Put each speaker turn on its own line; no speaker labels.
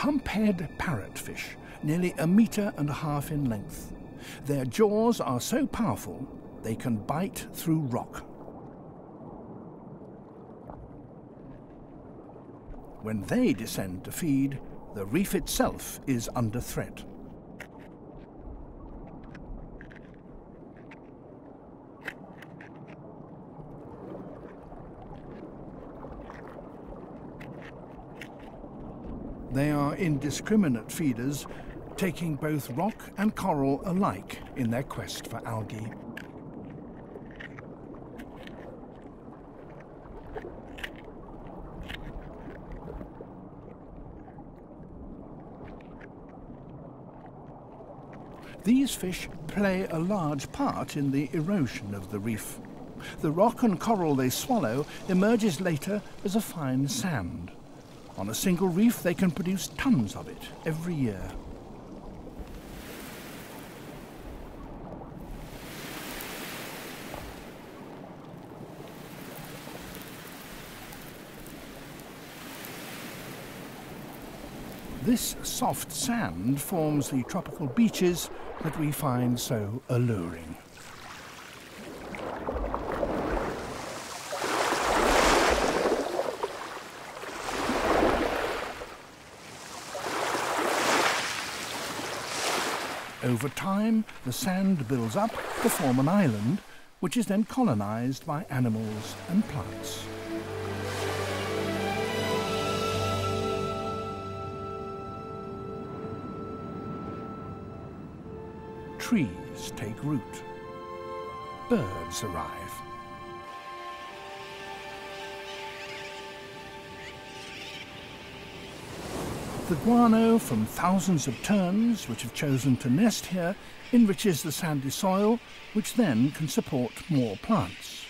Humphead parrotfish, nearly a metre and a half in length. Their jaws are so powerful they can bite through rock. When they descend to feed, the reef itself is under threat. They are indiscriminate feeders, taking both rock and coral alike in their quest for algae. These fish play a large part in the erosion of the reef. The rock and coral they swallow emerges later as a fine sand. On a single reef they can produce tons of it every year. This soft sand forms the tropical beaches that we find so alluring. Over time, the sand builds up to form an island, which is then colonized by animals and plants. trees take root. Birds arrive. The guano from thousands of terns which have chosen to nest here enriches the sandy soil, which then can support more plants.